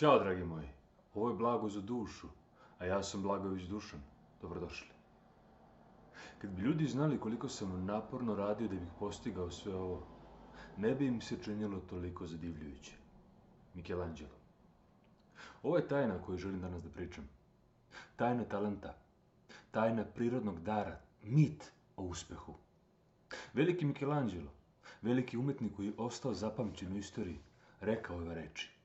Ćao, dragi moji. Ovo je Blago za dušu, a ja sam Blagović Dušan. Dobrodošli. Kad bi ljudi znali koliko sam naporno radio da bih postigao sve ovo, ne bi im se činilo toliko zadivljujuće. Michelangelo. Ovo je tajna koju želim danas da pričam. Tajna talenta. Tajna prirodnog dara. Mit o uspehu. Veliki Michelangelo, veliki umetnik koji je ostao zapamćen u istoriji, rekao ove reči.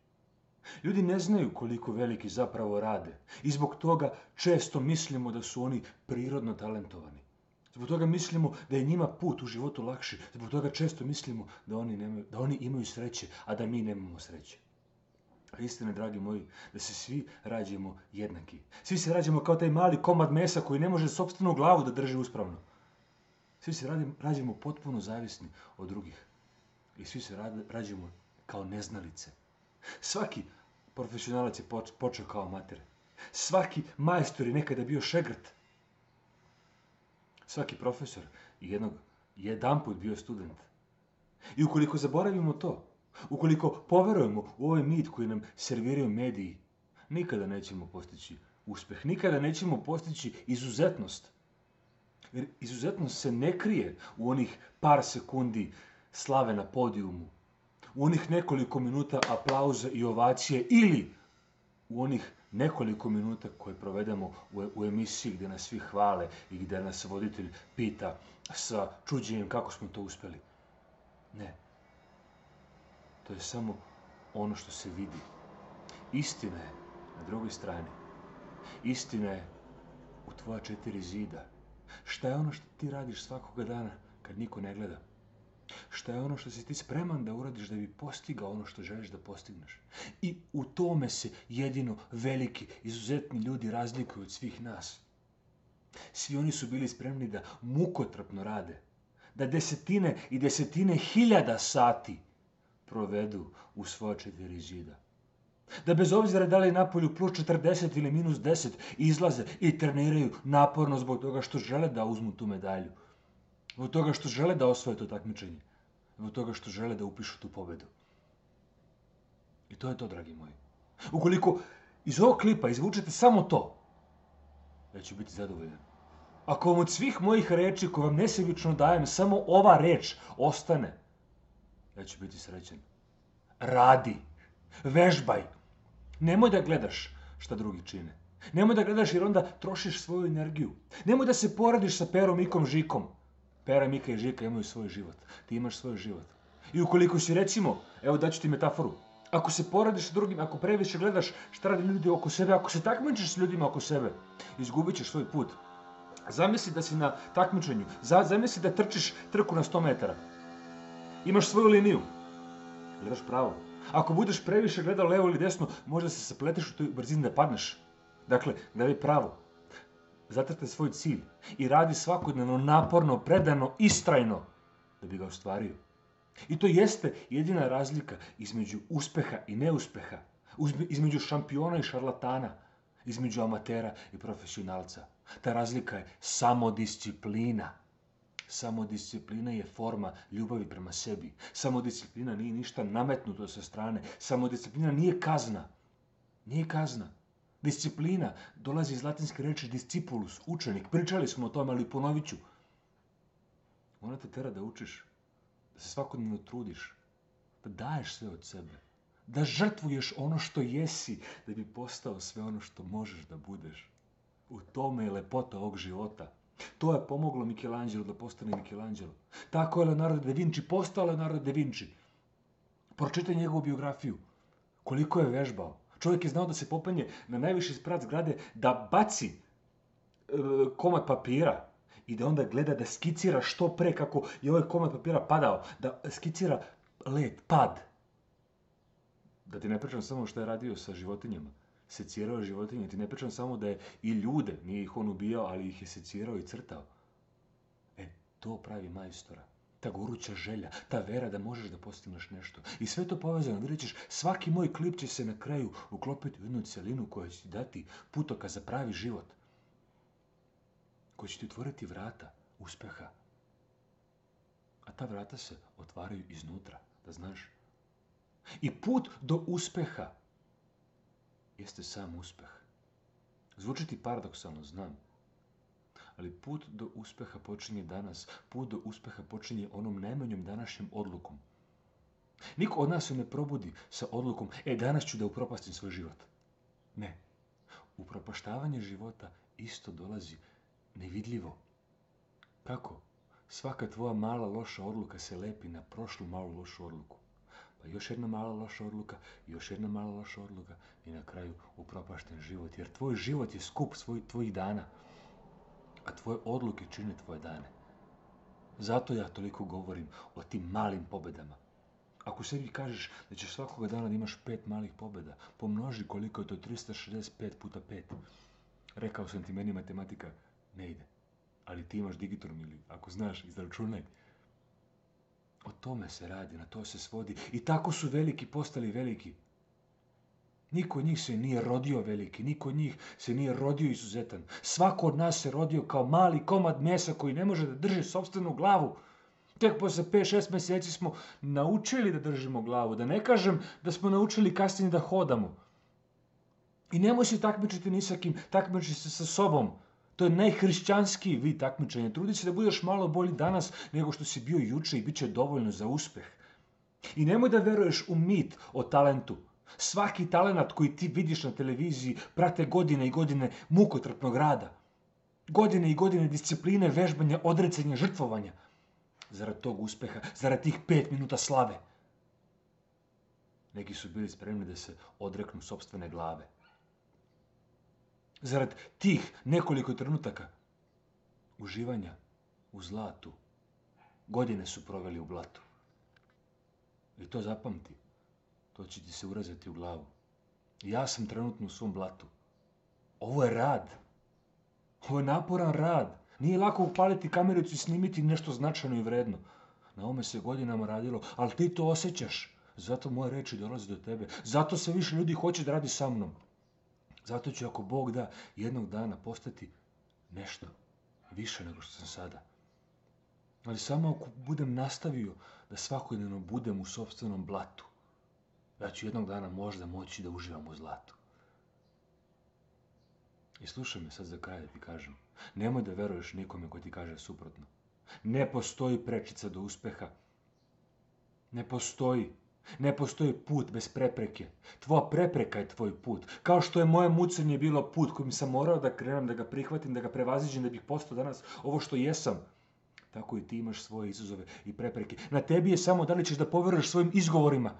Ljudi ne znaju koliko veliki zapravo rade i zbog toga često mislimo da su oni prirodno talentovani. Zbog toga mislimo da je njima put u životu lakši. Zbog toga često mislimo da oni, nemaju, da oni imaju sreće, a da mi nemamo sreće. A istina, dragi moji, da se svi rađemo jednaki. Svi se rađemo kao taj mali komad mesa koji ne može sobstvenu glavu da drži uspravno. Svi se rađemo potpuno zavisni od drugih. I svi se rađemo kao neznalice. Svaki profesionalac je počeo kao amater. Svaki majstor je nekada bio šegrt. Svaki profesor je jednog, jedan put bio student. I ukoliko zaboravimo to, ukoliko poverujemo u ovaj mit koji nam serviraju mediji, nikada nećemo postići uspeh, nikada nećemo postići izuzetnost. Jer izuzetnost se ne krije u onih par sekundi slave na podijumu, u onih nekoliko minuta aplauza i ovacije ili u onih nekoliko minuta koje provedemo u, u emisiji gde nas svi hvale i gde nas voditelj pita sa čuđenjem kako smo to uspeli. Ne. To je samo ono što se vidi. Istina je na drugoj strani. Istina je u tvoja četiri zida. Šta je ono što ti radiš svakoga dana kad niko ne gleda? Šta je ono što si ti spreman da uradiš da bi postigao ono što želiš da postigneš? I u tome se jedino veliki, izuzetni ljudi razlikuju od svih nas. Svi oni su bili spremni da mukotrpno rade, da desetine i desetine hiljada sati provedu u svoje četiri zida. Da bez obzira da li napolju plus 40 ili minus 10 izlaze i treniraju naporno zbog toga što žele da uzmu tu medalju Zbog toga što žele da osvoje to takmičenje. Zbog toga što žele da upišu tu pobedu. I to je to, dragi moji. Ukoliko iz ovog klipa izvučete samo to, ja ću biti zadovoljan. Ako vam od svih mojih reči koje vam nesebično dajem, samo ova reč ostane, ja ću biti srećen. Radi. Vežbaj. Nemoj da gledaš šta drugi čine. Nemoj da gledaš jer onda trošiš svoju energiju. Nemoj da se poradiš sa Perom, Ikom, Žikom. Pera, Mika i Žika imaju svoj život. Ti imaš svoj život. I ukoliko si recimo, evo daću ti metaforu, ako se poradiš sa drugim, ako previše gledaš šta radi ljudi oko sebe, ako se takmičiš s ljudima oko sebe, izgubit ćeš svoj put. Zamisli da si na takmičenju, zamisli da trčiš trku na 100 metara. Imaš svoju liniju. Gledaš pravo. Ako budeš previše gledao levo ili desno, možda se sapleteš u toj brzini da padneš. Dakle, gledaj pravo zatrte svoj cilj i radi svakodnevno, naporno, predano, istrajno da bi ga ostvario. I to jeste jedina razlika između uspeha i neuspeha, između šampiona i šarlatana, između amatera i profesionalca. Ta razlika je samodisciplina. Samodisciplina je forma ljubavi prema sebi. Samodisciplina nije ništa nametnuto sa strane. Samodisciplina nije kazna. Nije kazna. Disciplina dolazi iz latinske reči discipulus, učenik. Pričali smo o tome, ali ponovit ću. Ona te tera da učiš, da se svakodnevno trudiš, da daješ sve od sebe, da žrtvuješ ono što jesi, da bi postao sve ono što možeš da budeš. U tome je lepota ovog života. To je pomoglo Michelangelo da postane Michelangelo. Tako je Leonardo da Vinci postao Leonardo da Vinci. Pročitaj njegovu biografiju. Koliko je vežbao, Čovjek je znao da se popenje na najviši sprat zgrade, da baci e, komad papira i da onda gleda da skicira što pre kako je ovaj komad papira padao, da skicira let, pad. Da ti ne pričam samo što je radio sa životinjama. Secirao je životinje. Ti ne pričam samo da je i ljude, nije ih on ubijao, ali ih je secirao i crtao. E, to pravi majstora ta goruća želja, ta vera da možeš da postigneš nešto. I sve to povezano, vidjet ćeš, svaki moj klip će se na kraju uklopiti u jednu celinu koja će ti dati putoka za pravi život. Koja će ti otvoriti vrata uspeha. A ta vrata se otvaraju iznutra, da znaš. I put do uspeha jeste sam uspeh. Zvuči ti paradoksalno, znam. Ali put do uspeha počinje danas. Put do uspeha počinje onom najmanjom današnjom odlukom. Niko od nas se ne probudi sa odlukom, e, danas ću da upropastim svoj život. Ne. Upropaštavanje života isto dolazi nevidljivo. Kako? Svaka tvoja mala loša odluka se lepi na prošlu malu lošu odluku. Pa još jedna mala loša odluka, još jedna mala loša odluka i na kraju upropašten život. Jer tvoj život je skup svoj, tvojih dana, tvoje odluke čine tvoje dane. Zato ja toliko govorim o tim malim pobedama. Ako sebi kažeš da ćeš svakoga dana da imaš pet malih pobjeda, pomnoži koliko je to 365 puta pet. Rekao sam ti, meni matematika ne ide. Ali ti imaš digitorm ili ako znaš, izračunaj. O tome se radi, na to se svodi. I tako su veliki postali veliki. Niko od njih se nije rodio veliki, niko od njih se nije rodio izuzetan. Svako od nas se rodio kao mali komad mesa koji ne može da drži sobstvenu glavu. Tek posle 5-6 mjeseci smo naučili da držimo glavu. Da ne kažem da smo naučili kasnije da hodamo. I nemoj se takmičiti ni sa kim, takmiči se sa sobom. To je najhrišćanskiji vid takmičenja. Trudi se da budeš malo bolji danas nego što si bio juče i bit će dovoljno za uspeh. I nemoj da veruješ u mit o talentu. Svaki talent koji ti vidiš na televiziji prate godine i godine mukotrpnog rada. Godine i godine discipline, vežbanja, odrecanja, žrtvovanja. Zarad tog uspeha, zarad tih pet minuta slave. Neki su bili spremni da se odreknu sobstvene glave zarad tih nekoliko trenutaka uživanja u zlatu, godine su proveli u blatu. I to zapamti. To će ti se urazati u glavu. Ja sam trenutno u svom blatu. Ovo je rad. Ovo je naporan rad. Nije lako upaliti kamericu i snimiti nešto značajno i vredno. Na ome se godinama radilo, ali ti to osjećaš. Zato moje reči dolaze do tebe. Zato se više ljudi hoće da radi sa mnom. Zato ću, ako Bog da, jednog dana postati nešto više nego što sam sada. Ali samo ako budem nastavio da svakodnevno budem u sobstvenom blatu, ja ću jednog dana možda moći da uživam u zlatu. I slušaj me sad za kraj da ti kažem. Nemoj da veruješ nikome ko ti kaže suprotno. Ne postoji prečica do uspeha. Ne postoji. Ne postoji put bez prepreke. Tvoja prepreka je tvoj put. Kao što je moje mucenje bilo put kojim sam morao da krenem, da ga prihvatim, da ga prevaziđem, da bih postao danas ovo što jesam. Tako i ti imaš svoje izazove i prepreke. Na tebi je samo da li ćeš da poveruješ svojim izgovorima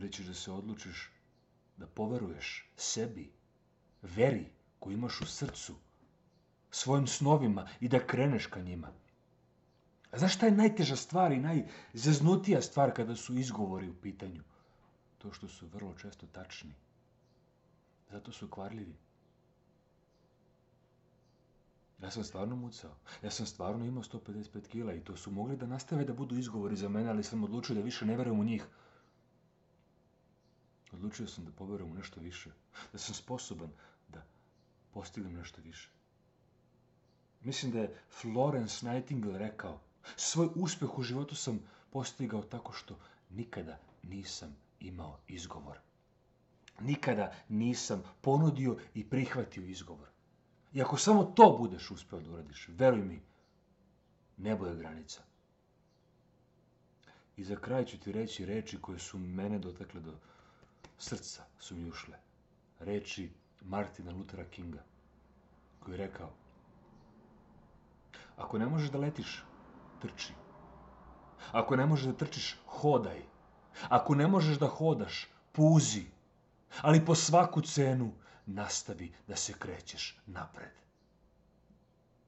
ili ćeš da se odlučiš da poveruješ sebi, veri koju imaš u srcu, svojim snovima i da kreneš ka njima. A znaš šta je najteža stvar i najzeznutija stvar kada su izgovori u pitanju? To što su vrlo često tačni. Zato su kvarljivi. Ja sam stvarno mucao. Ja sam stvarno imao 155 kila i to su mogli da nastave da budu izgovori za mene, ali sam odlučio da više ne verujem u njih. Odlučio sam da poverujem u nešto više. Da sam sposoban da postignem nešto više. Mislim da je Florence Nightingale rekao Svoj uspjeh u životu sam postigao tako što nikada nisam imao izgovor. Nikada nisam ponudio i prihvatio izgovor. I ako samo to budeš uspio da uradiš, veruj mi, nebo je granica. I za kraj ću ti reći reči koje su mene dotakle do srca, su mi ušle. Reči Martina Luthera Kinga, koji je rekao, ako ne možeš da letiš, trči. Ako ne možeš da trčiš, hodaj. Ako ne možeš da hodaš, puzi. Ali po svaku cenu nastavi da se krećeš napred.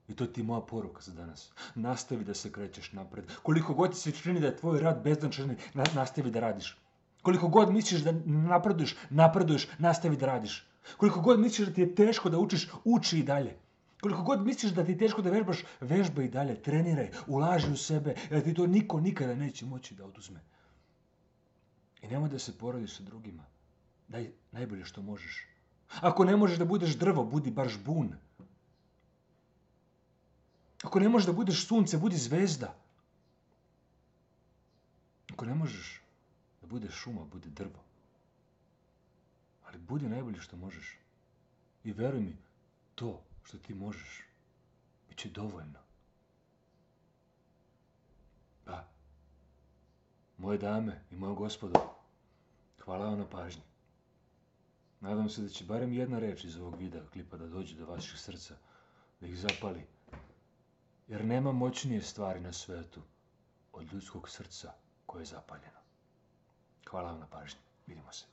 I to ti je moja poruka za danas. Nastavi da se krećeš napred. Koliko god se čini da je tvoj rad beznačajni, nastavi da radiš. Koliko god misliš da napreduješ, napreduješ, nastavi da radiš. Koliko god misliš da ti je teško da učiš, uči i dalje. Koliko god misliš da ti je teško da vežbaš, vežbaj i dalje, treniraj, ulaži u sebe, jer ti to niko nikada neće moći da oduzme. I nemoj da se porodiš sa drugima. Daj najbolje što možeš. Ako ne možeš da budeš drvo, budi baš bun. Ako ne možeš da budeš sunce, budi zvezda. Ako ne možeš budeš šuma, budi drvo. Ali budi najbolje što možeš. I veruj mi, to što ti možeš, bit će dovoljno. Pa, moje dame i moja gospodo, hvala vam na pažnji. Nadam se da će barem jedna reč iz ovog videa klipa da dođe do vaših srca, da ih zapali. Jer nema moćnije stvari na svetu od ljudskog srca koje je zapaljeno. Hvala vam na pažnji. Vidimo se.